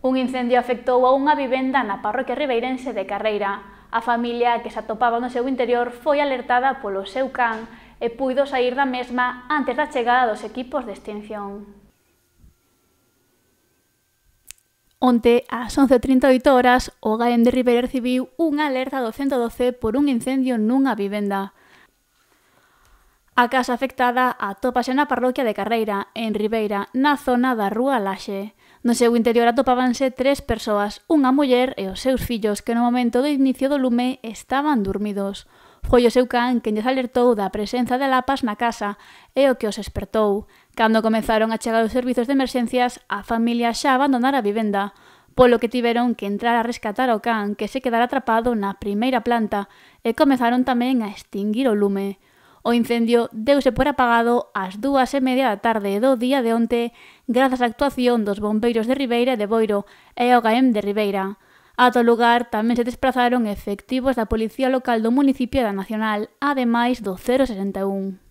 Un incendio afectou a unha vivenda na parroquia ribeirense de Carreira. A familia que se atopaba no seu interior foi alertada polo seu can e puido sair da mesma antes da chegada dos equipos de extinción. Onte, ás 11.38 horas, o Gaem de Ribeira recibiu unha alerta do 112 por un incendio nunha vivenda. A casa afectada atópase na parroquia de Carreira, en Ribeira, na zona da Rúa Laxe. No seu interior atopábanse tres persoas, unha muller e os seus fillos que no momento do inicio do lume estaban dormidos. Foi o seu can quen lles alertou da presenza de lapas na casa e o que os espertou. Cando comezaron a chegar os servizos de emerxencias, a familia xa abandonara a vivenda, polo que tiveron que entrar a rescatar ao can que se quedara atrapado na primeira planta e comezaron tamén a extinguir o lume. O incendio deuse por apagado ás dúas e media da tarde do día de onte grazas á actuación dos bombeiros de Ribeira e de Boiro e o GAEM de Ribeira. Ata o lugar tamén se desplazaron efectivos da Policía Local do municipio da Nacional, ademais do 061.